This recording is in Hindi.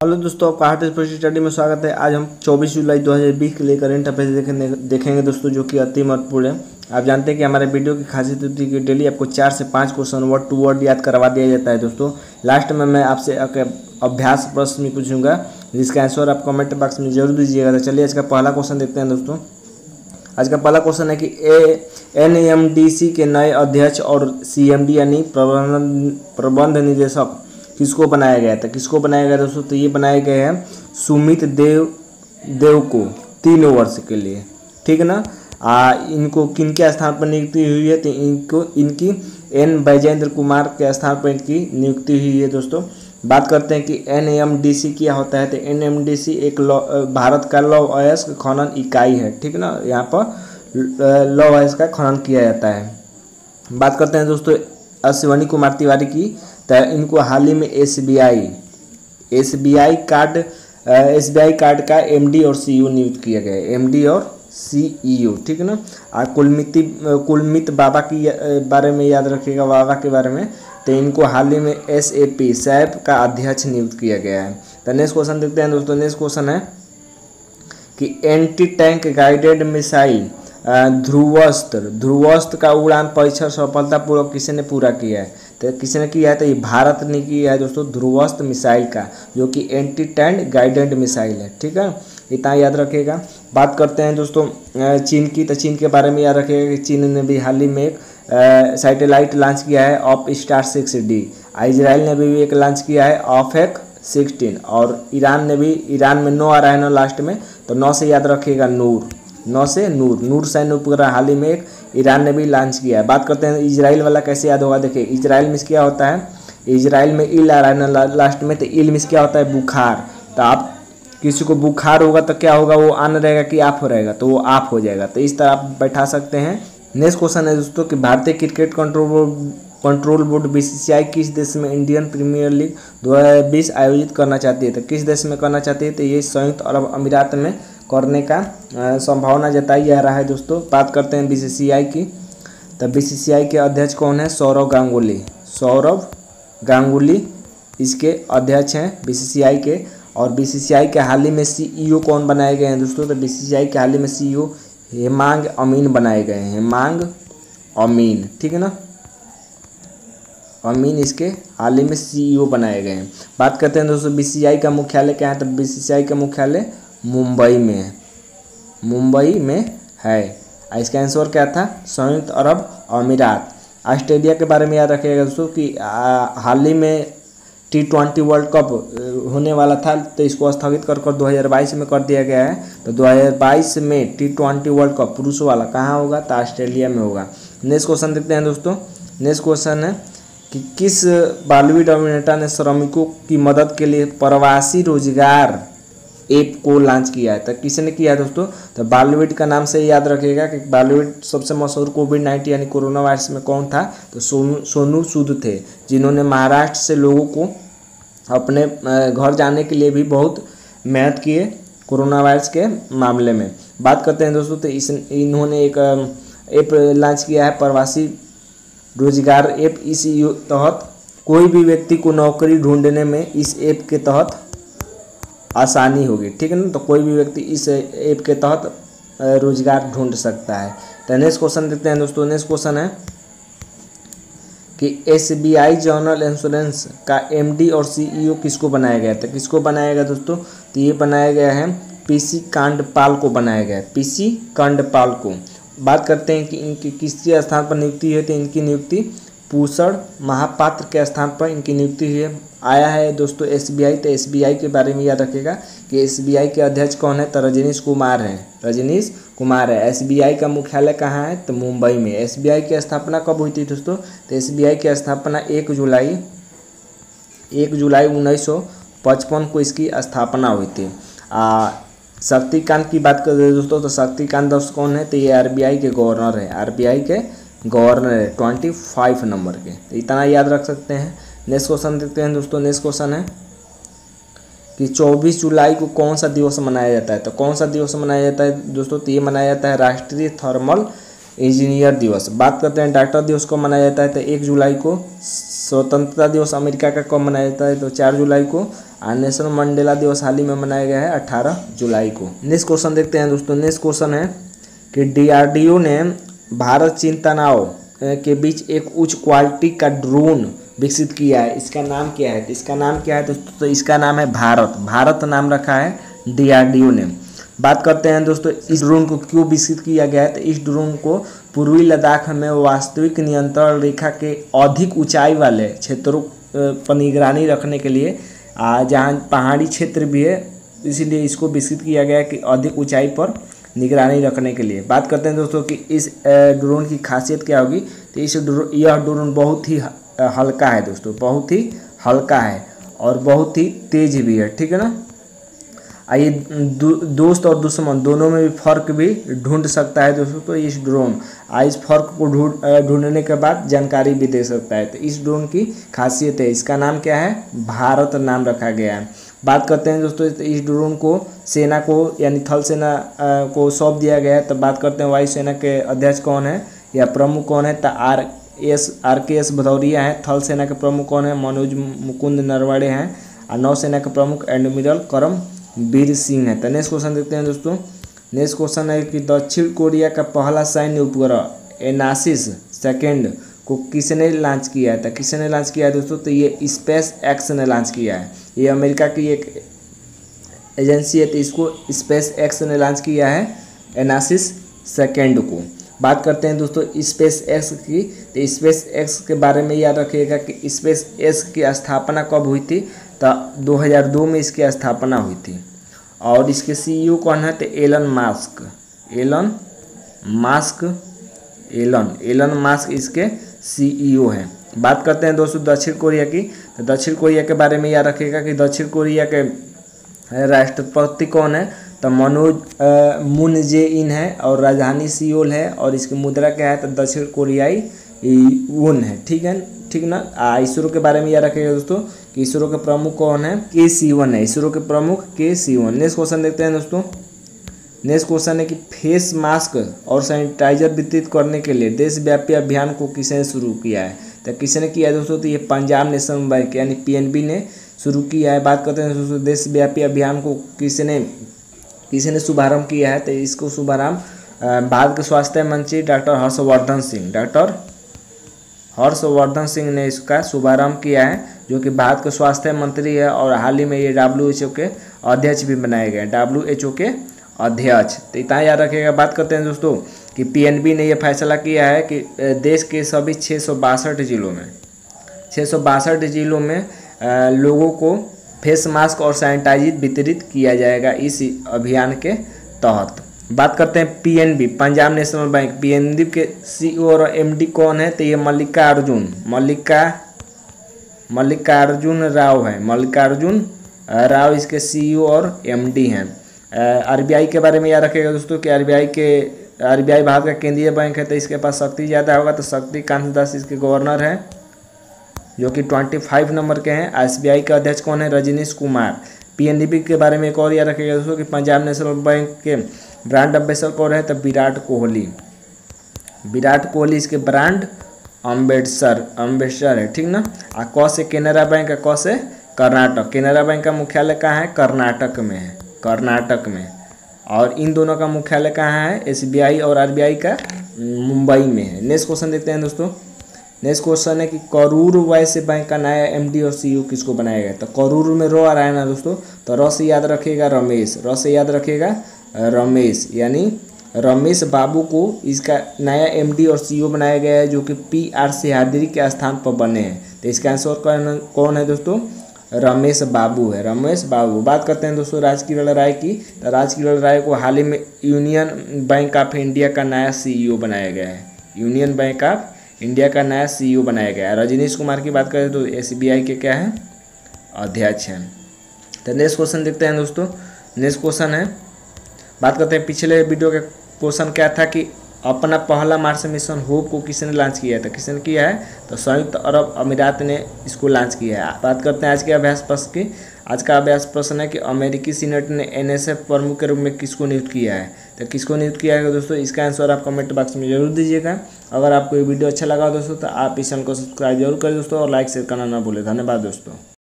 हेलो दोस्तों, आपका हार्ट स्टडी में स्वागत है। आज हम 24 जुलाई 2020 के लिए करेंट अफेयर देखेंगे देखेंगे दोस्तों, जो कि अति महत्वपूर्ण है। आप जानते हैं कि हमारे वीडियो की खासियत होती है कि डेली आपको चार से पाँच क्वेश्चन वर्ड टू वर्ड याद करवा दिया जाता है दोस्तों। लास्ट में मैं आपसे अभ्यास प्रश्न भी पूछूँगा, जिसका आंसर आप कमेंट बॉक्स में ज़रूर दीजिएगा। तो चलिए, आज का पहला क्वेश्चन देखते हैं दोस्तों। आज का पहला क्वेश्चन है कि A N M D C के नए अध्यक्ष और सी एम डी यानी प्रबंध प्रबंध निदेशक किसको बनाया गया था? किसको बनाया गया दोस्तों? तो ये बनाए गए हैं सुमित देव देव को तीन वर्ष के लिए। ठीक है ना? आ, इनको किन के स्थान पर नियुक्ति हुई है? तो इनको इनकी एन वैजेंद्र कुमार के स्थान पर इनकी नियुक्ति हुई है दोस्तों। बात करते हैं कि एन एम डी सी क्या होता है? तो एन एम डी सी एक लौ भारत का लौ अयस्क खनन इकाई है। ठीक है ना? यहाँ पर लौ अयस्क का खनन किया जाता है। बात करते हैं दोस्तों अश्विनी कुमार तिवारी की। तो इनको हाल ही में S B I S B I card S B I card का एम डी और सी नियुक्त किया गया है। एम डी और सी ई यू ठीक है ना? और कुलमिति कुलमित बाबा की बारे में याद रखिएगा, बाबा के बारे में। तो इनको हाल ही में एस ए पी सैप का अध्यक्ष नियुक्त किया गया है। तो नेक्स्ट क्वेश्चन देखते हैं दोस्तों। नेक्स्ट क्वेश्चन है कि anti tank guided missile Dhruvastra Dhruvastra का उड़ान परीक्षण सफलतापूर्वक किसी ने पूरा किया है? तो किसी ने किया है तो ये भारत ने किया है दोस्तों ध्रुवस्त्र मिसाइल का, जो कि एंटी टैंड गाइडेड मिसाइल है, ठीक है? इतना याद रखिएगा। बात करते हैं दोस्तों चीन की तो चीन के बारे में याद रखिएगा कि चीन ने भी हाल ही में एक सैटेलाइट लॉन्च किया है of star six D Israel ने भी एक लॉन्च किया है ऑफ़ एक सिक्सटीन और ईरान ने भी, ईरान में नौ आ रहा है ना लास्ट में तो नौ से याद रखिएगा नूर, नौ से नूर नूर सैन्य उपग्रह हाल ही में एक ईरान ने भी लॉन्च किया है। बात करते हैं इसराइल वाला कैसे याद होगा? देखिए इसराइल में क्या होता है। इसराइल में इल आ रहा है ना लास्ट में तो इल में क्या होता है बुखार। तो आप, किसी को बुखार होगा तो क्या होगा? वो आन रहेगा कि आप हो रहेगा तो वो आप हो जाएगा। तो इस तरह आप बैठा सकते हैं। नेक्स्ट क्वेश्चन है दोस्तों कि भारतीय cricket control board control board BCCI किस देश में इंडियन प्रीमियर लीग 2020 आयोजित करना चाहती है? तो किस देश में करना चाहती है? तो ये संयुक्त अरब अमीरात में करने का संभावना जताई जा रहा है दोस्तों। बात करते हैं बीसीसीआई की। तो बीसीसीआई के अध्यक्ष कौन है? सौरव गांगुली। सौरव गांगुली इसके अध्यक्ष हैं बीसीसीआई के। और बीसीसीआई के हाल ही में सीईओ कौन बनाए गए हैं दोस्तों? तो बीसीसीआई के हाल ही में सीईओ हेमांग अमीन बनाए गए हैं। हेमांग अमीन, ठीक है ना? अमीन इसके हाल ही में सीईओ बनाए गए हैं। बात करते हैं दोस्तों, बीसीसीआई का मुख्यालय क्या है? तो बीसीसीआई का मुख्यालय मुंबई में। मुंबई में है। इसका आंसर क्या था? संयुक्त अरब अमीरात। ऑस्ट्रेलिया के बारे में याद रखिएगा दोस्तों कि हाल ही में टी ट्वेंटी वर्ल्ड कप होने वाला था तो इसको स्थगित कर कर 2022 में कर दिया गया है। तो 2022 में टी ट्वेंटी वर्ल्ड कप पुरुषों वाला कहाँ होगा? तो ऑस्ट्रेलिया में होगा। नेक्स्ट क्वेश्चन देखते हैं दोस्तों। नेक्स्ट क्वेश्चन है कि किस बालवीड अभिनेता ने श्रमिकों की मदद के लिए प्रवासी रोज़गार ऐप को लॉन्च किया है। तो किसने किया है दोस्तों? तो बालीवुड का नाम से याद रखिएगा कि बालीवुड सबसे मशहूर कोविड नाइन्टीन यानी कोरोना वायरस में कौन था? तो सोनू सोनू सूद थे, जिन्होंने महाराष्ट्र से लोगों को अपने घर जाने के लिए भी बहुत मेहनत किए कोरोना वायरस के मामले में। बात करते हैं दोस्तों तो इस, इन्होंने एक ऐप लॉन्च किया है, प्रवासी रोज़गार ऐप इस तहत। कोई भी व्यक्ति को नौकरी ढूँढने में इस ऐप के तहत आसानी होगी, ठीक है ना? तो कोई भी व्यक्ति इस ऐप के तहत रोज़गार ढूंढ सकता है। तो नेक्स्ट क्वेश्चन देखते हैं दोस्तों नेक्स्ट क्वेश्चन है कि S B I general insurance का एम डी और सी ई ओ किसको बनाया गया था? किसको बनाया गया दोस्तों? तो ये बनाया गया है पी पीसी कांडपाल को बनाया गया है। पी पीसी कांडपाल को। बात करते हैं कि इनकी किस स्थान पर नियुक्ति है तो इनकी नियुक्ति पूषण महापात्र के स्थान पर इनकी नियुक्ति हुई है। आया है दोस्तों एसबीआई तो एसबीआई के बारे में याद रखेगा कि एसबीआई के अध्यक्ष कौन है? तो रजनीश कुमार हैं। रजनीश कुमार है। एसबीआई का मुख्यालय कहाँ है? तो मुंबई में। एसबीआई की स्थापना कब हुई थी दोस्तों? तो एसबीआई की स्थापना एक जुलाई एक जुलाई उन्नीस सौ पचपन को इसकी स्थापना हुई थी। आ, शक्तिकांत की बात करें दोस्तों तो शक्तिकांत दोस्त कौन है? तो ये आरबीआई के गवर्नर है। आरबीआई के गवर्नर है ट्वेंटी फाइव नंबर के। तो इतना याद रख सकते हैं। नेक्स्ट क्वेश्चन देखते हैं दोस्तों नेक्स्ट क्वेश्चन है कि 24 जुलाई को कौन सा दिवस मनाया जाता है? तो कौन सा दिवस मनाया जाता है दोस्तों? तो ये मनाया जाता है राष्ट्रीय थर्मल इंजीनियर दिवस। बात करते हैं डॉक्टर दिवस को मनाया जाता है तो एक जुलाई को स्वतंत्रता दिवस अमेरिका का कब मनाया जाता है? तो चार जुलाई को और नेशनल मंडेला दिवस हाल ही में मनाया गया है अट्ठारह जुलाई को। नेक्स्ट क्वेश्चन देखते हैं दोस्तों नेक्स्ट क्वेश्चन है कि डीआरडीओ ने भारत, चीन तनाव के बीच एक उच्च क्वालिटी का ड्रोन विकसित किया है। इसका नाम क्या है? तो इसका नाम क्या है? दोस्तों तो इसका नाम है भारत। भारत नाम रखा है डीआरडीओ ने। बात करते हैं दोस्तों, इस ड्रोन को क्यों विकसित किया गया है? तो इस ड्रोन को पूर्वी लद्दाख में वास्तविक नियंत्रण रेखा के अधिक ऊंचाई वाले क्षेत्रों पर निगरानी रखने के लिए जहाँ पहाड़ी क्षेत्र भी है, इसीलिए इसको विकसित किया गया है कि अधिक ऊंचाई पर निगरानी रखने के लिए। बात करते हैं दोस्तों कि इस ड्रोन की खासियत क्या होगी? तो इस यह ड्रोन बहुत ही हल्का है दोस्तों, बहुत ही हल्का है और बहुत ही तेज भी है, ठीक है ना? आइए दोस्त और दुश्मन, दोनों में भी फ़र्क भी ढूंढ सकता है दोस्तों तो इस ड्रोन। आ, इस फ़र्क को ढूंढ ढूँढने के बाद जानकारी भी दे सकता है। तो इस ड्रोन की खासियत है, इसका नाम क्या है? भारत नाम रखा गया है। बात करते हैं दोस्तों, इस ड्रोन को सेना को, यानी थल सेना को सौंप दिया गया है। तो बात करते हैं वायुसेना के अध्यक्ष कौन है, या प्रमुख कौन है। तो R S, R K S Bhadauria हैं, थल सेना के प्रमुख कौन है, मनोज मुकुंद नरवाड़े हैं, और नौसेना के प्रमुख एडमिरल करम वीर सिंह है। तो नेक्स्ट क्वेश्चन देखते हैं दोस्तों। नेक्स्ट क्वेश्चन है कि दक्षिण कोरिया का पहला सैन्य उपग्रह एनासिस सेकेंड को किसने लॉन्च किया है? तो किसने लॉन्च किया है दोस्तों? तो ये स्पेस एक्स ने लॉन्च किया है। ये अमेरिका की एक एजेंसी है तो इसको स्पेस एक्स ने लॉन्च किया है, एनासिस सेकेंड को बात करते हैं दोस्तों, स्पेस एक्स की तो स्पेस एक्स के बारे में याद रखिएगा कि स्पेस एक्स की स्थापना कब हुई थी तो 2002 में इसकी स्थापना हुई थी। और इसके सीईओ कौन है तो Elon Musk. Elon Musk, Elon Elon Musk इसके सीईओ हैं। बात करते हैं दोस्तों दक्षिण कोरिया की। तो दक्षिण कोरिया के बारे में याद रखिएगा कि दक्षिण कोरिया के राष्ट्रपति कौन है? तो मनोज मुन जे इन है और राजधानी सियोल है और इसकी मुद्रा क्या है? तो दक्षिण कोरियाई वन है। ठीक है, ठीक ना? आ, इसरो के बारे में याद रखिएगा दोस्तों कि इसरो के प्रमुख कौन है? के सी वन है। इसरो के प्रमुख के सी वन। नेक्स्ट क्वेश्चन देखते हैं दोस्तों। नेक्स्ट क्वेश्चन है कि फेस मास्क और सैनिटाइजर वितरित करने के लिए देशव्यापी अभियान को किसने शुरू किया है? तो किसने किया दोस्तों? तो ये पंजाब नेशनल बैंक, यानी पीएनबी ने शुरू किया है। बात करते हैं दोस्तों, देशव्यापी अभियान को किसने किसने शुभारंभ किया है? तो इसको शुभारंभ भारत के स्वास्थ्य मंत्री डॉक्टर हर्षवर्धन सिंह, डॉक्टर हर्षवर्धन सिंह ने इसका शुभारंभ किया है, जो कि भारत के स्वास्थ्य मंत्री है और हाल ही में ये डब्ल्यूएचओ के अध्यक्ष भी बनाए गए डब्ल्यू के अध्यक्ष। तो इतना याद रखिएगा। बात करते हैं दोस्तों कि पीएनबी ने यह फैसला किया है कि देश के सभी छः सौ बासठ जिलों में छः सौ बासठ जिलों में लोगों को फेस मास्क और सैनिटाइजर वितरित किया जाएगा इस अभियान के तहत। बात करते हैं PNB Punjab National Bank. PNB के सीईओ और एमडी कौन है? तो ये मल्लिका अर्जुन मल्लिका, मल्लिकार्जुन राव है। मल्लिकार्जुन राव इसके सीईओ और एमडी हैं। आरबीआई के बारे में याद रखेगा दोस्तों कि आरबीआई के आरबीआई भारत का केंद्रीय बैंक है तो इसके पास शक्ति ज़्यादा होगा तो शक्ति कांत दास इसके गवर्नर हैं, जो कि ट्वेंटी फाइव नंबर के हैं। एसबीआई के अध्यक्ष कौन है? Rajneesh Kumar. P N D PNDB के बारे में एक और याद रखेगा दोस्तों, कि पंजाब नेशनल बैंक के ब्रांड अम्बेसडर कौन है? तो विराट कोहली। विराट कोहली इसके ब्रांड अम्बेडसर अम्बेडसर है, ठीक ना? आ क से केनरा बैंक है क से कर्नाटक। केनरा बैंक का मुख्यालय कहाँ है? कर्नाटक में है, कर्नाटक में। और इन दोनों का मुख्यालय कहाँ है? एसबीआई और आरबीआई का मुंबई में है। नेक्स्ट क्वेश्चन देखते हैं दोस्तों। नेक्स्ट क्वेश्चन है कि करूर वैश्य बैंक का नया एमडी और सीईओ किसको बनाया गया? तो करूर में रो आ रहा है ना दोस्तों? तो र से याद रखिएगा रमेश। र से याद रखिएगा रमेश। यानी रमेश बाबू को इसका नया एमडी और सीईओ बनाया गया है, जो कि पी आर सिहादरी के स्थान पर बने हैं। तो इसका आंसर कौन है दोस्तों? रमेश बाबू है। रमेश बाबू, बात करते हैं दोस्तों राजकिरण राय की। तो राजकिरण राय को हाल ही में यूनियन बैंक ऑफ़ इंडिया का नया सीईओ बनाया गया है। यूनियन बैंक ऑफ़ इंडिया का नया सीईओ बनाया गया है। रजनीश कुमार की बात करें तो एसबीआई के क्या है? अध्यक्ष हैं। तो नेक्स्ट क्वेश्चन देखते हैं दोस्तों। नेक्स्ट क्वेश्चन है। बात करते हैं पिछले वीडियो का क्वेश्चन क्या था कि अपना पहला मार्स मिशन होप को किसने लॉन्च किया था किसने किया है? तो संयुक्त अरब अमीरात ने इसको लॉन्च किया है। बात करते हैं आज के अभ्यास प्रश्न की। आज का अभ्यास प्रश्न है कि अमेरिकी सीनेट ने एनएसएफ प्रमुख के रूप में किसको नियुक्त किया है? तो किसको नियुक्त किया है दोस्तों? इसका आंसर आप कमेंट बॉक्स में ज़रूर दीजिएगा। अगर आपको ये वीडियो अच्छा लगा दोस्तों तो आप इस चैनल को सब्सक्राइब ज़रूर करें दोस्तों और लाइक शेयर करना ना भूलें। धन्यवाद दोस्तों।